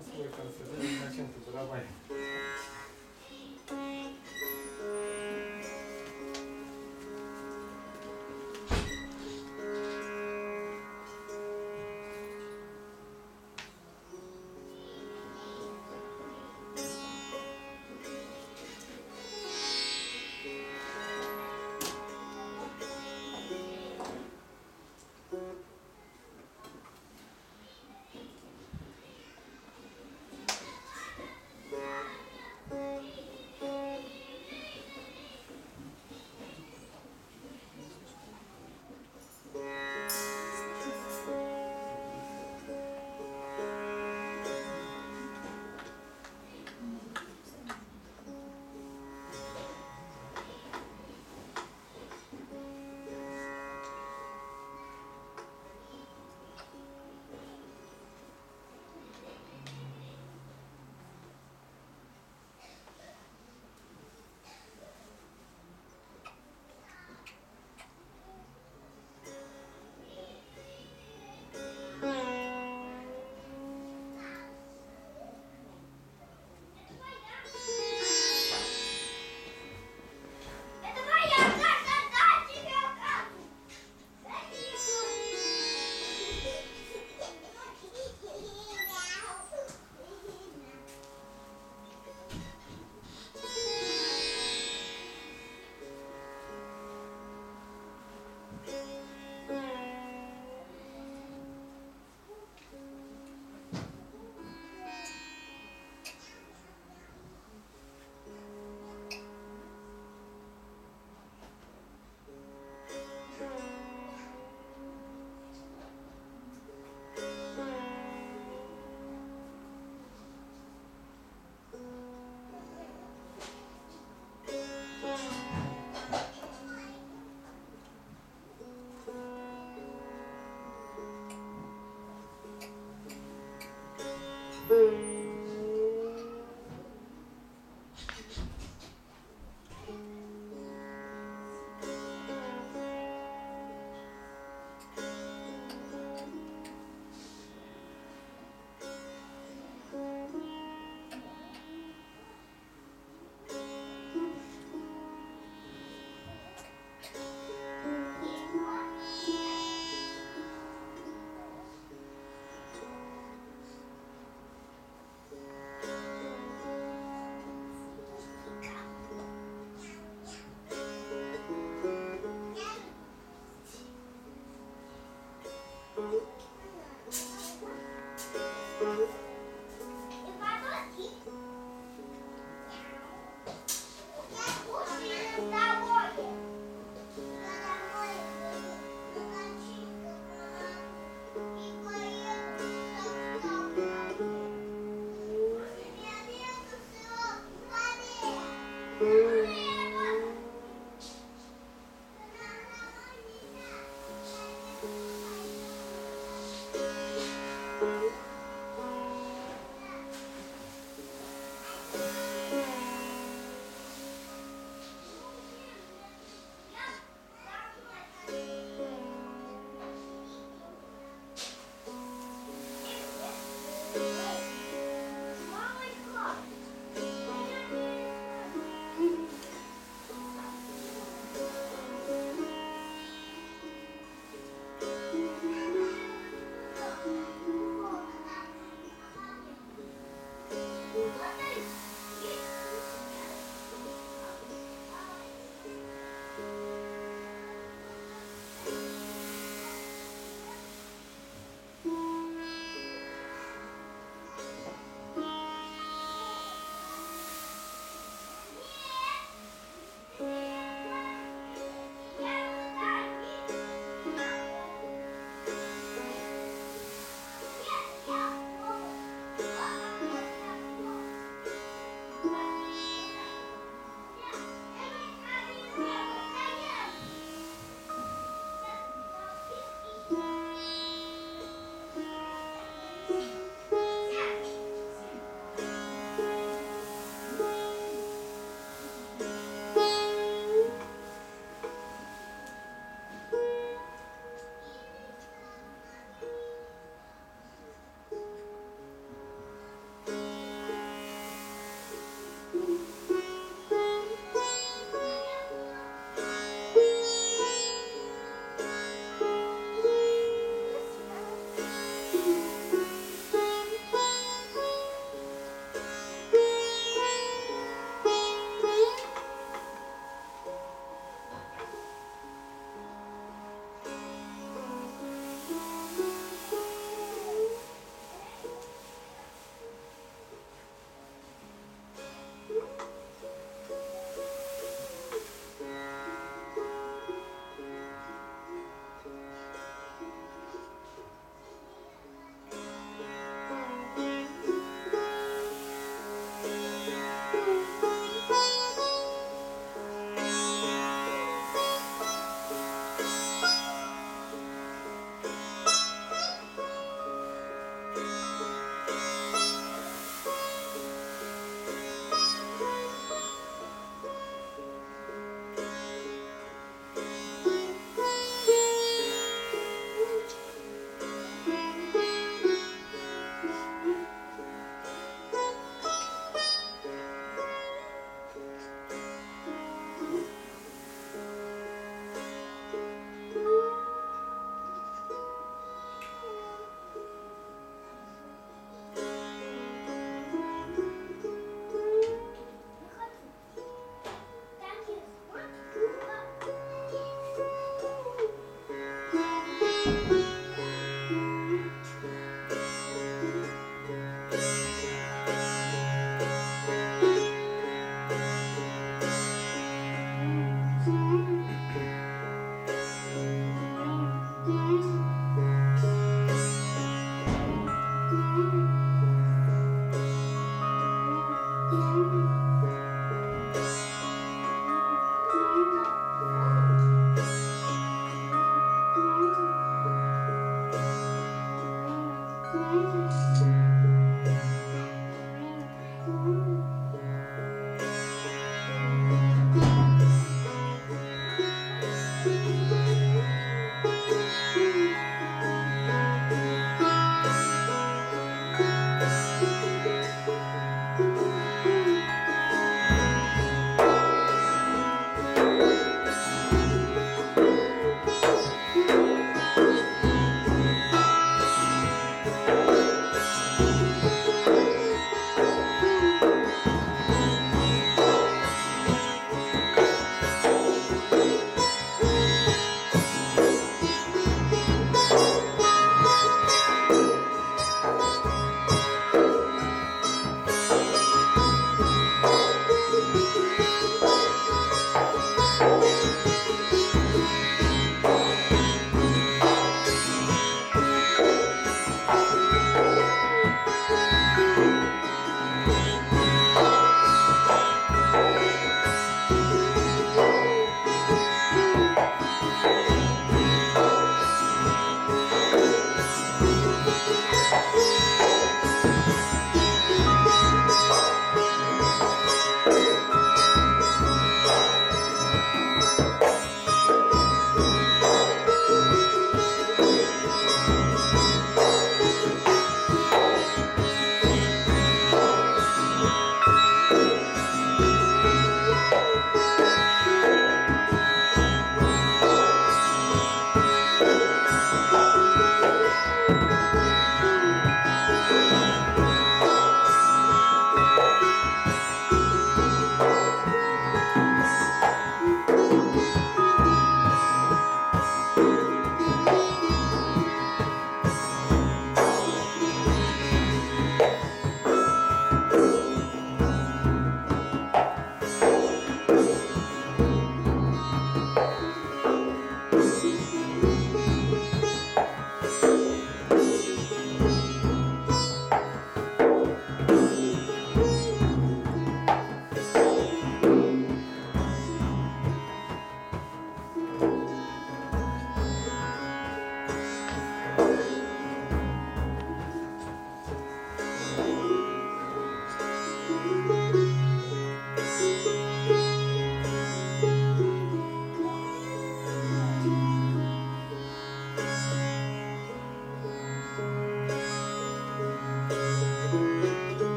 У них там свой концерт. Э, Я на